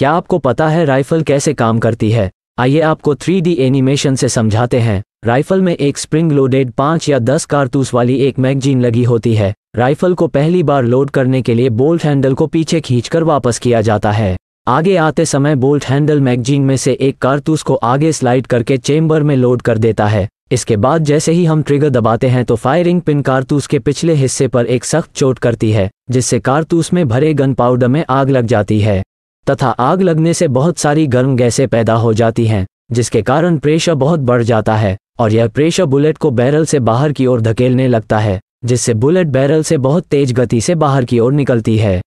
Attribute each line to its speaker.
Speaker 1: क्या आपको पता है राइफल कैसे काम करती है? आइए आपको 3D एनिमेशन से समझाते हैं। राइफल में एक स्प्रिंग लोडेड पाँच या दस कारतूस वाली एक मैगजीन लगी होती है। राइफल को पहली बार लोड करने के लिए बोल्ट हैंडल को पीछे खींचकर वापस किया जाता है। आगे आते समय बोल्ट हैंडल मैगजीन में से एक कारतूस को आगे स्लाइड करके चेम्बर में लोड कर देता है। इसके बाद जैसे ही हम ट्रिगर दबाते हैं तो फायरिंग पिन कारतूस के पिछले हिस्से पर एक सख्त चोट करती है, जिससे कारतूस में भरे गन पाउडर में आग लग जाती है। तथा आग लगने से बहुत सारी गर्म गैसें पैदा हो जाती हैं, जिसके कारण प्रेशर बहुत बढ़ जाता है, और यह प्रेशर बुलेट को बैरल से बाहर की ओर धकेलने लगता है, जिससे बुलेट बैरल से बहुत तेज गति से बाहर की ओर निकलती है।